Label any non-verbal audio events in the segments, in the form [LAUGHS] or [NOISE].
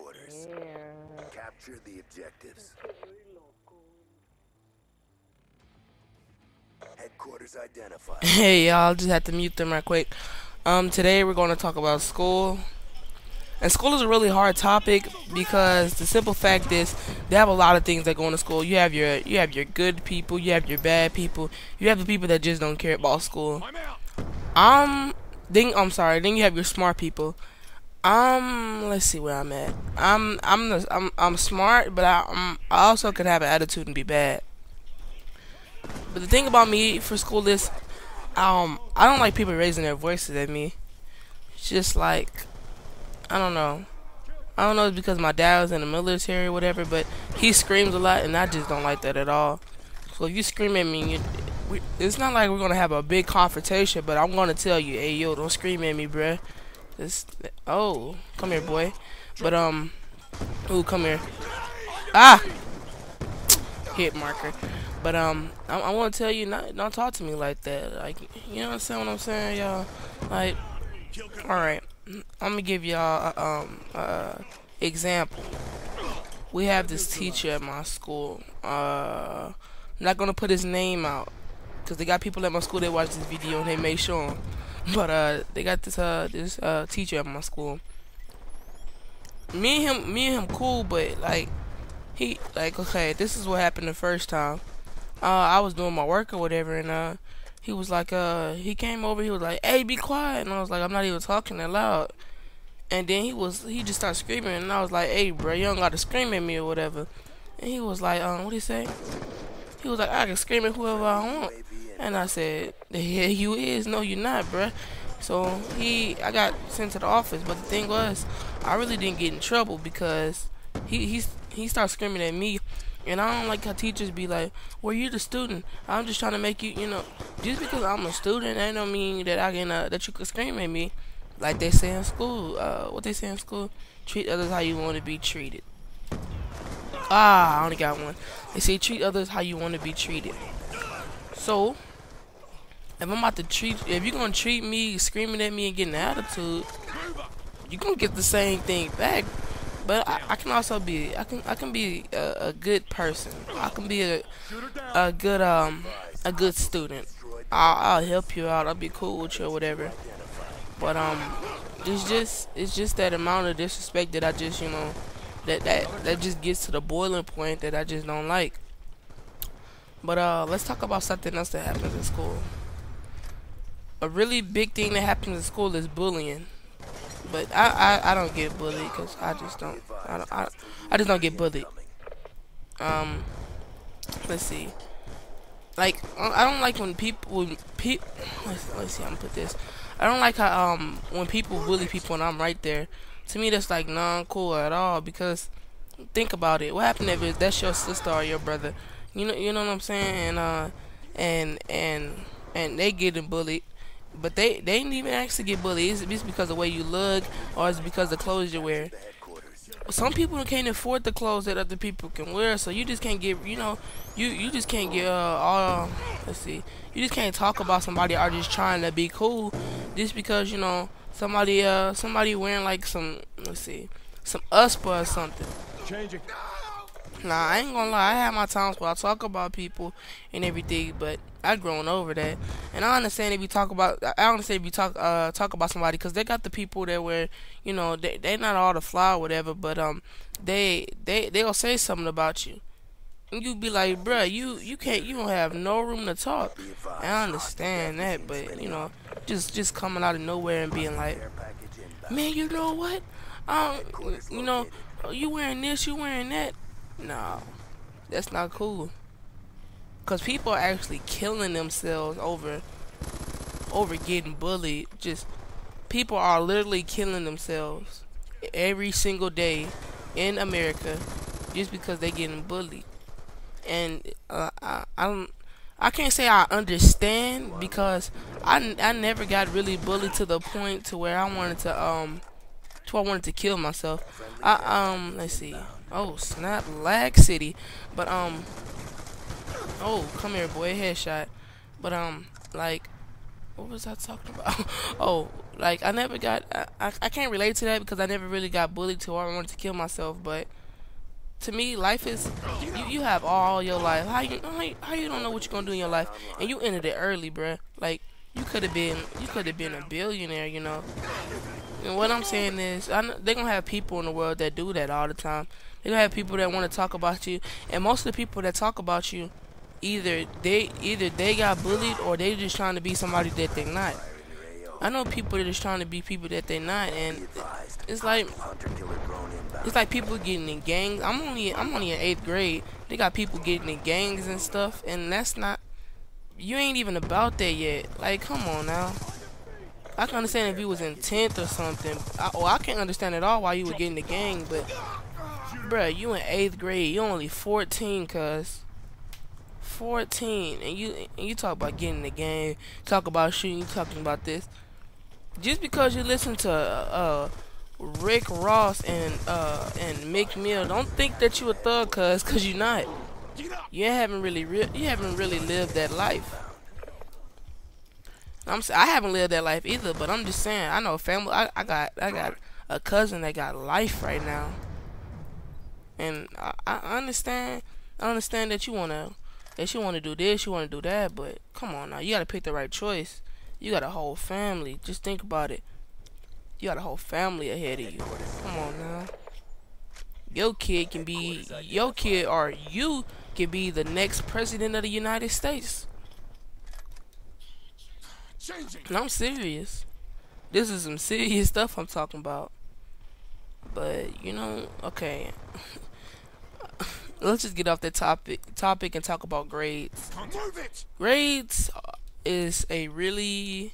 headquarters. Capture the objectives. Headquarters identified. [LAUGHS] Hey y'all, just had to mute them right quick. Um, today we're going to talk about school. And school is a really hard topic because the simple fact is they have a lot of things that go into school. You have your you have your good people, you have your bad people, you have the people that just don't care about school. Um, then I'm sorry. Then you have your smart people. Um, let's see where I'm at. I'm I'm the, I'm I'm smart, but I I'm, I also could have an attitude and be bad. But the thing about me for school is, um, I don't like people raising their voices at me. It's just like, I don't know. I don't know it's because my dad was in the military or whatever, but he screams a lot, and I just don't like that at all. So if you scream at me, you, we, it's not like we're gonna have a big confrontation, but I'm gonna tell you, hey yo, don't scream at me, bruh. Just, oh, come here, boy. But um, ooh, come here. Ah, hit marker. But um, I, I want to tell you, not don't talk to me like that. Like, you know what I'm saying, y'all? Like, all right, I'm gonna give y'all a, um uh example. We have this teacher at my school. Uh, I'm not gonna put his name out because they got people at my school that watch this video and they show him. But uh, they got this uh this uh teacher at my school. Me and him, me and him, cool, but like he like okay, this is what happened the first time uh, I was doing my work or whatever, and uh, he was like, uh, he came over, he was like, hey, be quiet, and I was like, I'm not even talking that loud. And then he was, he just started screaming, and I was like, hey, bro, you don't got to scream at me or whatever. And he was like, um, what he say? He was like, I can scream at whoever I want. And I said, yeah, you is. No, you're not, bruh. So he, I got sent to the office, but the thing was, I really didn't get in trouble because he, he, he started screaming at me and I don't like how teachers be like, well, you're the student. I'm just trying to make you, you know, just because I'm a student, that don't mean that I can, uh, that you can scream at me. Like they say in school, uh, what they say in school, treat others how you want to be treated. Ah, I only got one. They say treat others how you want to be treated. So, if I'm about to treat, if you're gonna treat me screaming at me and getting an attitude, you're gonna get the same thing back but I, I, can also be I can I can be a, a, good person. I can be a a good um a good student. I'll, I'll help you out. I'll be cool with you or whatever. But um, it's just it's just that amount of disrespect that I just you know that that that just gets to the boiling point that I just don't like. But uh, let's talk about something else that happens in school. A really big thing that happens in school is bullying. But I, I, I don't get bullied because I just don't I, don't I, I just don't get bullied. Um, let's see. Like I don't like when people when people let's, let's see I'm put this. I don't like how um when people bully people and I'm right there. To me that's like non cool at all because think about it. What happened if that's your sister or your brother? You know you know what I'm saying? And uh and and and they getting bullied but they they didn't even actually get bullied. It's, it's because of the way you look, or it's because of the clothes you wear. Some people can't afford the clothes that other people can wear, so you just can't get you know you you just can't get uh, all. Let's see, you just can't talk about somebody are just trying to be cool, just because you know somebody uh somebody wearing like some let's see some USPA or something. Changing. Nah, I ain't gonna lie. I have my times where I talk about people and everything, but I've grown over that. And I understand if you talk about, I understand if you talk, uh, talk about somebody because they got the people that were, you know, they they not all the fly or whatever, but um, they they they'll say something about you, and you be like, bruh, you you can't, you don't have no room to talk. And I understand that, but you know, just just coming out of nowhere and being like, man, you know what? Um, you know, you wearing this, you wearing that. No, that's not cool. Cause people are actually killing themselves over over getting bullied. Just people are literally killing themselves every single day in America just because they're getting bullied. And uh, I, I don't. I can't say I understand because I, I never got really bullied to the point to where I wanted to um to I wanted to kill myself. I um let's see. Oh, snap, lag city. But, um, oh, come here, boy, headshot. But, um, like, what was I talking about? [LAUGHS] oh, Like I never got I, I, I can't relate to that because I never really got bullied to where I wanted to kill myself. But to me, life is you, you have all your life. How you, how you how you don't know what you're gonna do in your life, and you ended it early, bruh. Like you could have been you could have been a billionaire, you know. And what I'm saying is, they're gonna have people in the world that do that all the time. They're gonna have people that want to talk about you, and most of the people that talk about you, either they either they got bullied or they just trying to be somebody that they're not. I know people that is trying to be people that they're not, and it's like it's like people getting in gangs. I'm only I'm only in eighth grade. They got people getting in gangs and stuff, and that's not. You ain't even about that yet. Like, come on now. I can understand if you was in 10th or something. I, well, I can't understand at all why you would get in the gang, but, bruh, you in 8th grade. You only 14, cuz. 14. And you and you talk about getting in the gang, talk about shooting, talking about this. Just because you listen to, uh, Rick Ross and, uh, and Meek Mill, don't think that you a thug, cuz, cuz you not. You haven't really, re you haven't really lived that life. I'm I haven't lived that life either, but I'm just saying I know family. I, I got I got a cousin that got life right now, and I, I understand. I understand that you wanna that you wanna do this, you wanna do that, but come on now, you gotta pick the right choice. You got a whole family. Just think about it. You got a whole family ahead of you. Come on now. Your kid can be your kid or you can be the next president of the United States. And I'm serious. This is some serious stuff I'm talking about. But you know, okay. [LAUGHS] Let's just get off that topic topic and talk about grades. Grades is a really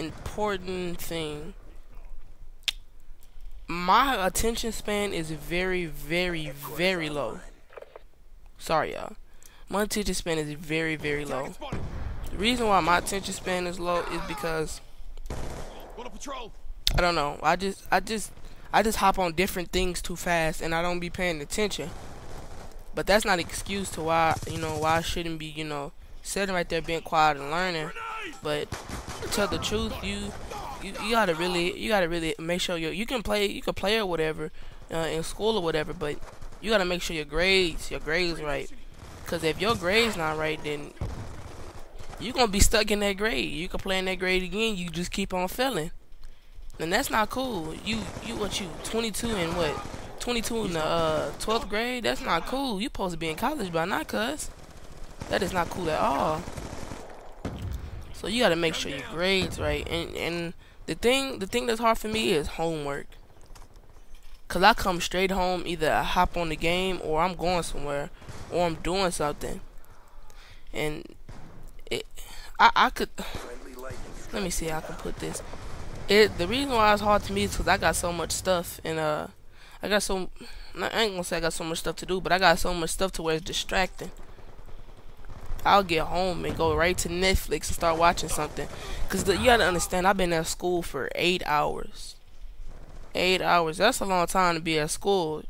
important thing. My attention span is very, very, very low. Sorry, y'all. My attention span is very, very low. The reason why my attention span is low is because I don't know. I just I just I just hop on different things too fast and I don't be paying attention. But that's not an excuse to why you know why I shouldn't be you know sitting right there being quiet and learning. But to tell the truth, you you, you gotta really you gotta really make sure you you can play you can play or whatever uh, in school or whatever, but you gotta make sure your grades your grades right. Cause if your grades not right, then you're gonna be stuck in that grade. You can play in that grade again. You just keep on failing, and that's not cool. You you what you 22 and what 22 in the uh, 12th grade? That's not cool. You supposed to be in college by now, cuz that is not cool at all. So you gotta make sure your grades right. And and the thing the thing that's hard for me is homework. Cause I come straight home, either I hop on the game or I'm going somewhere or I'm doing something. And it, I, I could, let me see how I can put this. It, the reason why it's hard to me is because I got so much stuff and, uh, I got so, I ain't gonna say I got so much stuff to do, but I got so much stuff to where it's distracting. I'll get home and go right to Netflix and start watching something. Because you gotta understand, I've been at school for eight hours. Eight hours. That's a long time to be at school.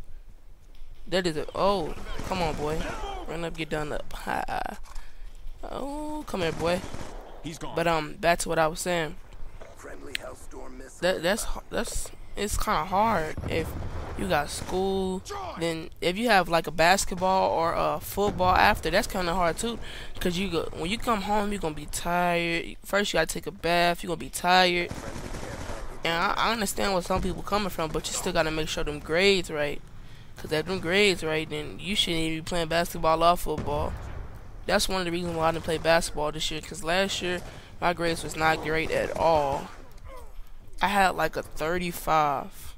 That is a, oh, come on, boy. Run up, get done up. Ha. Oh, come here, boy. He's gone. But um, back to what I was saying. That that's that's it's kind of hard if you got school. Then if you have like a basketball or a football after, that's kind of hard too. Cause you go when you come home, you're gonna be tired. First, you gotta take a bath. You're gonna be tired. And I, I understand where some people coming from, but you still gotta make sure them grades right. Cause if them grades right, then you shouldn't even be playing basketball or football that's one of the reasons why I didn't play basketball this year. Because last year, my grades was not great at all. I had like a 35.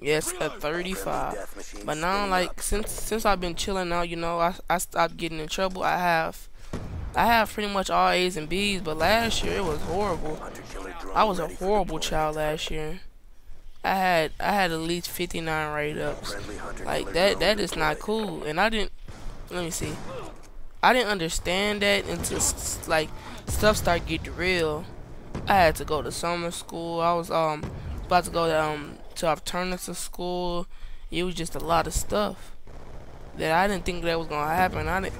Yes, a 35. But now, like since since I've been chilling out, you know, I I stopped getting in trouble. I have I have pretty much all A's and B's. But last year it was horrible. I was a horrible child last year. I had I had at least 59 rate ups. Like that that is not cool. And I didn't. Let me see. I didn't understand that until like stuff started getting real. I had to go to summer school. I was um about to go to, um to alternative school. It was just a lot of stuff that I didn't think that was gonna happen. I didn't.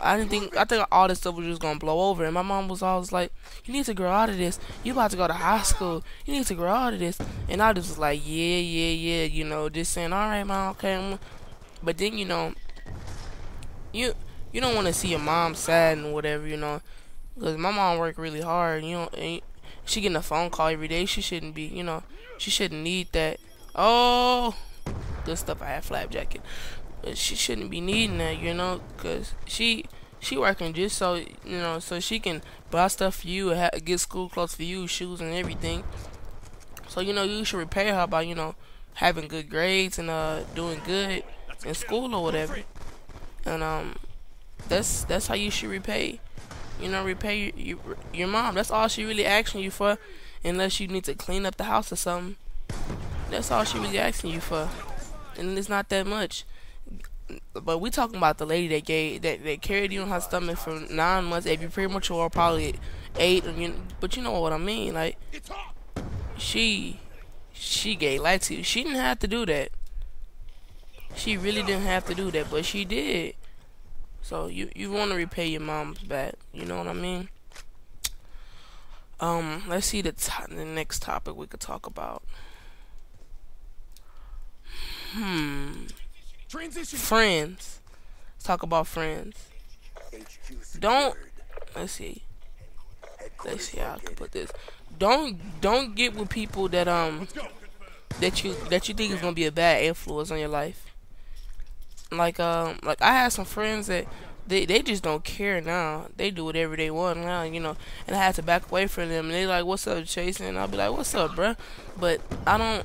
I didn't think I think all this stuff was just gonna blow over. And my mom was always like, "You need to grow out of this. You about to go to high school. You need to grow out of this." And I just was like, "Yeah, yeah, yeah." You know, just saying, "All right, mom, okay." But then you know, you you don't want to see your mom sad and whatever, you know, because my mom worked really hard. You know, and she getting a phone call every day. She shouldn't be, you know, she shouldn't need that. Oh, good stuff. I have Flak Jacket. But she shouldn't be needing that, you know, because she she working just so you know so she can buy stuff for you, get school clothes for you, shoes and everything. So you know you should repay her by you know having good grades and uh doing good in school or whatever. And um that's that's how you should repay. You know, repay your, your, your mom. That's all she really asking you for, unless you need to clean up the house or something. That's all she really asking you for, and it's not that much. But we talking about the lady that gave that, that carried you on her stomach for nine months, if you premature, probably eight. You, but you know what I mean, like she she gave life to you. She didn't have to do that. She really didn't have to do that, but she did. So you you want to repay your mom's back. You know what I mean? Um, let's see the the next topic we could talk about. Hmm. Transition. Friends. Let's talk about friends. Don't. Let's see. Let's see how I can put this. Don't don't get with people that um that you that you think is gonna be a bad influence on your life. Like um like I had some friends that they they just don't care now. They do whatever they want now, you know. And I had to back away from them. And they like, "What's up, Chase?" And I'll be like, "What's up, bruh? But I don't,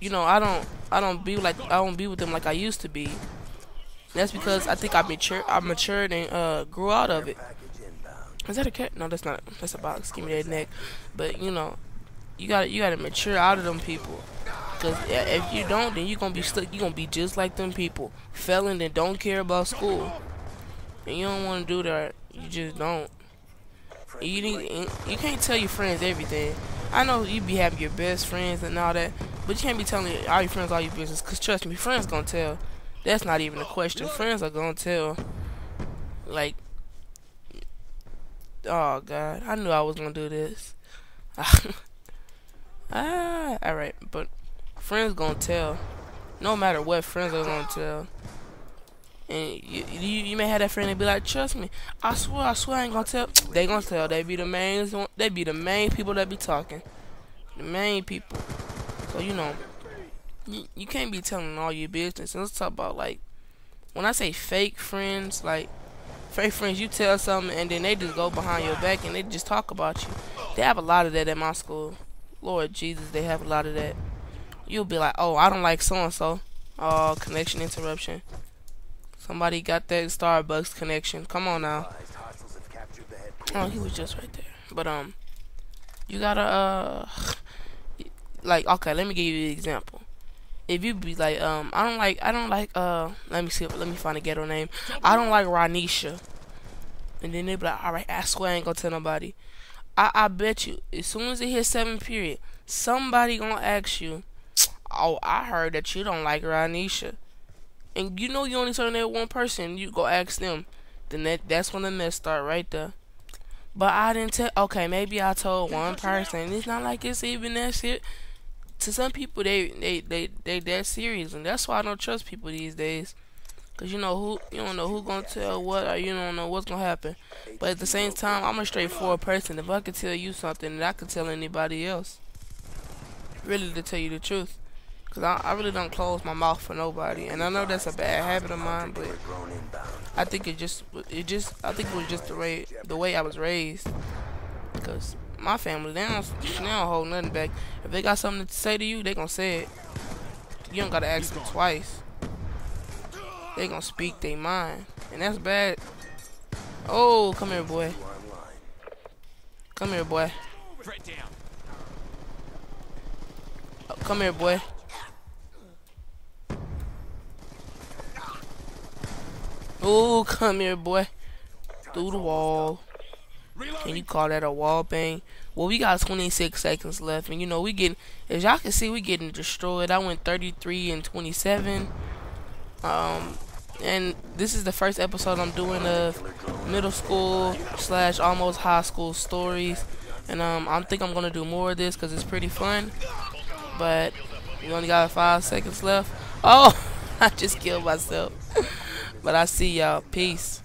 you know, I don't, I don't be like, I don't be with them like I used to be. That's because I think I matured, I matured and uh, grew out of it. Is that a cat? No, that's not. That's a box. Give me that neck. But you know, you got to you got to mature out of them people. Cause if you don't, then you're gonna be stuck. You're gonna be just like them people, felon and don't care about school. And you don't want to do that. You just don't. You need, you can't tell your friends everything. I know you be having your best friends and all that, but you can't be telling all your friends all your business. Cause trust me, friends gonna tell. That's not even a question. Friends are gonna tell. Like, oh god, I knew I was gonna do this. [LAUGHS] ah, all right, but friends gonna tell. No matter what, friends are gonna tell. And you, you, you may have that friend and be like, trust me, I swear, I swear I ain't gonna tell. They gonna tell. They be the main, they be the main people that be talking. The main people. So you know, you, you can't be telling all your business. And let's talk about like, when I say fake friends, like fake friends, you tell something and then they just go behind your back and they just talk about you. They have a lot of that at my school. Lord Jesus, they have a lot of that you'll be like, oh, I don't like so and so. Oh, connection interruption. Somebody got that Starbucks connection. Come on now. Oh, he was just right there. But um, you gotta uh, like okay. Let me give you an example. If you be like um, I don't like I don't like uh, let me see. Let me find a ghetto name. I don't like Ranisha. And then they be like, all right, I swear I ain't gonna tell nobody. I I bet you as soon as it hits seven period, somebody gonna ask you oh, I heard that you don't like Ranisha. And you know you only telling that one person, you go ask them. Then that that's when the mess start right there. But I didn't tell. Okay, maybe I told one person. It's not like it's even that shit. To some people, they they they they that serious, and that's why I don't trust people these days. Cause you know who you don't know who gonna tell what, or you don't know what's gonna happen. But at the same time, I'm a straightforward person. If I could tell you something, that I could tell anybody else. Really, to tell you the truth. Cause I, I really don't close my mouth for nobody, and I know that's a bad habit of mine, but I think it just it just I think it was just the way the way I was raised. Cause my family they don't they don't hold nothing back. If they got something to say to you, they gonna say it. You don't gotta ask them twice. They gonna speak their mind, and that's bad. Oh, come here, boy. Come here, boy. Oh, come here, boy. Oh, come here, boy. Through the wall. Can you call that a wall bang? Well, we got 26 seconds left, and you know we getting, as y'all can see, we getting destroyed. I went 33 and 27. Um, and this is the first episode I'm doing of middle school slash almost high school stories. And um, I think I'm gonna do more of this because it's pretty fun. But we only got five seconds left. Oh, [LAUGHS] I just killed myself. [LAUGHS] but I see y'all. Peace.